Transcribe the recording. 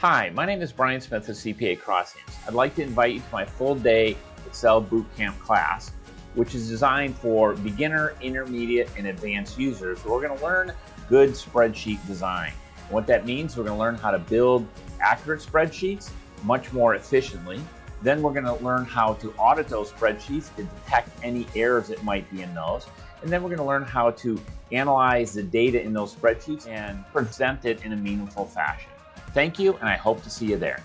Hi, my name is Bryan Smith of CPA Crossings. I'd like to invite you to my full day Excel Bootcamp class, which is designed for beginner, intermediate, and advanced users. We're going to learn good spreadsheet design. What that means, we're going to learn how to build accurate spreadsheets much more efficiently. Then we're going to learn how to audit those spreadsheets to detect any errors that might be in those. And then we're going to learn how to analyze the data in those spreadsheets and present it in a meaningful fashion. Thank you, and I hope to see you there.